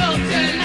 built in.